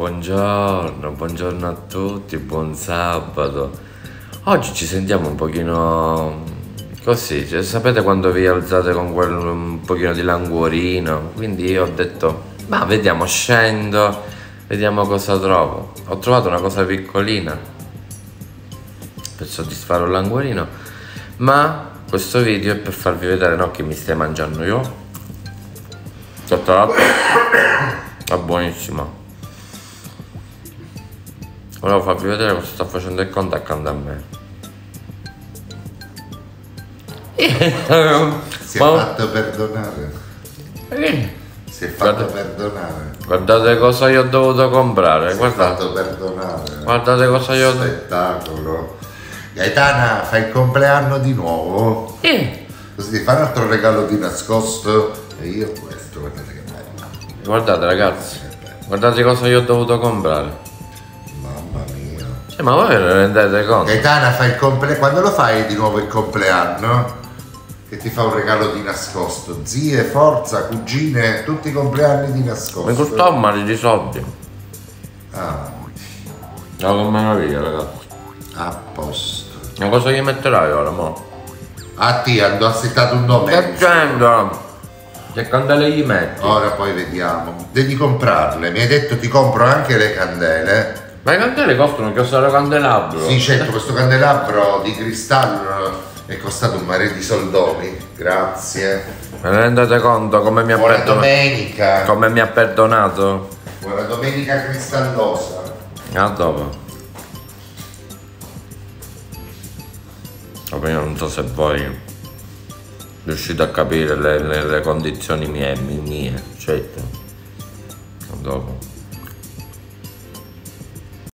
Buongiorno, buongiorno a tutti, buon sabato. Oggi ci sentiamo un pochino così, cioè, sapete quando vi alzate con quel un pochino di languorino? Quindi ho detto, ma vediamo, scendo, vediamo cosa trovo. Ho trovato una cosa piccolina per soddisfare un languorino, ma questo video è per farvi vedere no, che mi stai mangiando io. Tra l'altro è buonissima. Volevo farvi vedere cosa sta facendo il conto accanto a me. Si è Ma- fatto perdonare. Eh, Si è fatto Guarda- perdonare. Guardate cosa io ho dovuto comprare, Si guardate. perdonare. Guardate cosa io ho dovuto... Spettacolo. Gaetana, fai il compleanno di nuovo? Eh, Così ti fai un altro regalo di nascosto? E io questo, guardate che bello. Guardate ragazzi, guardate cosa io ho dovuto comprare. Cioè, ma voi ne rendete conto? Gaetana, fai il comple... quando lo fai di nuovo il compleanno? Che ti fa un regalo di nascosto. Zie, forza, cugine, tutti i compleanni di nascosto. Mi costò un mare di soldi. Ah, che meraviglia ragazzi. a posto. Ma cosa gli metterai ora, mo? A te hanno assettato un nome. Che c'entra? Che candele gli metti? Ora poi vediamo. Devi comprarle. Mi hai detto ti compro anche le candele. Ma le candele costano che sono candelabro. Sì, certo, questo candelabro di cristallo è costato un mare di soldoni. Grazie. Me ne rendete conto come mi ha Buona perdonato? domenica. Come mi ha perdonato? Buona domenica cristallosa. A dopo. Vabbè, io non so se voi riuscite a capire le, le- le condizioni mie, mie, certo. A dopo.